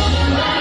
Bye.